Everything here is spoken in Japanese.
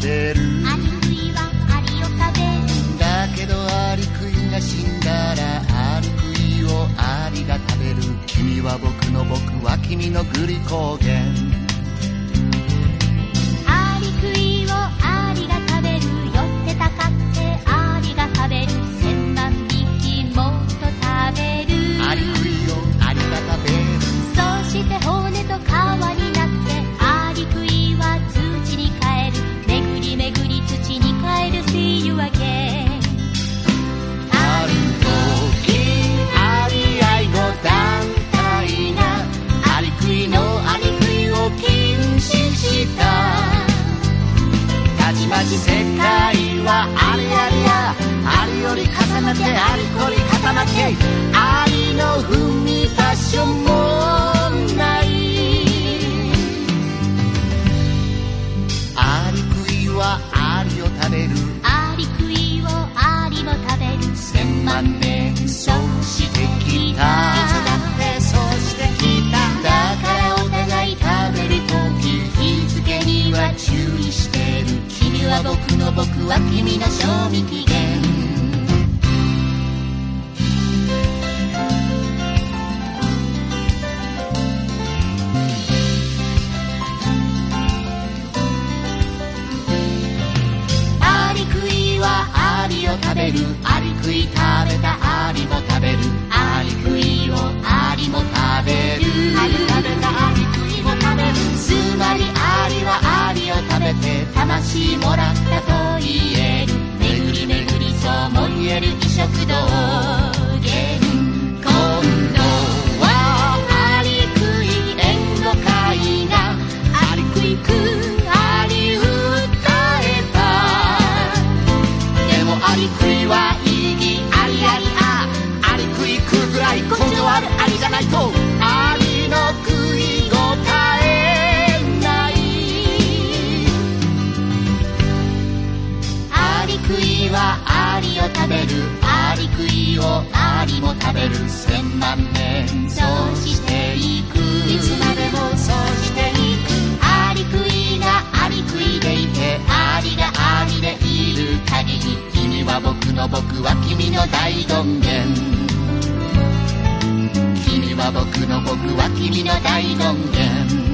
てる。アリクイはアリを食べるだけどアリクイが死んだらアリクイをアリが食べる。君は僕の僕は君のグリコーゲン。世界はアリアリや。ありより重なってありこり固まって。ありのの僕は君の賞味期限アリクイはアリを食べる。アリクイ食べたアリも食べるアリクイをアリも食べる。アリ食べたアリクイも食べる。つまりアリはアリを食べて魂もらったと。言える異色道元今度はアリクイ連合会がアリクイクアリ歌えたでもアリクイは意義ありあり。あアリクイクぐらい。根性あるアリじゃないと。アリリクイはアリを食べる。アリクイをアリも食べる。千万年。そうしていく。いつまでもそうしていく。アリクイがアリクイでいてアリがアリでいる。限り君は僕の僕は君の大権限君は僕の僕は君の大権限